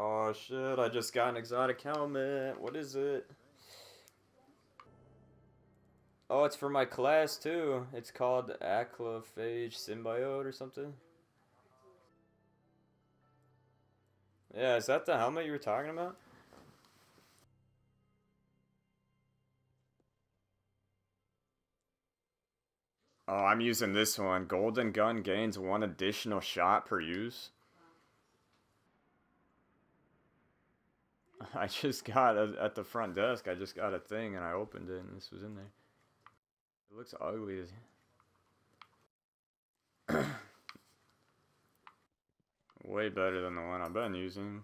Oh shit, I just got an exotic helmet. What is it? Oh, it's for my class too. It's called Achlyophage Symbiote or something. Yeah, is that the helmet you were talking about? Oh, I'm using this one. Golden Gun gains one additional shot per use. I just got a, at the front desk. I just got a thing and I opened it and this was in there. It looks ugly. Way better than the one I've been using.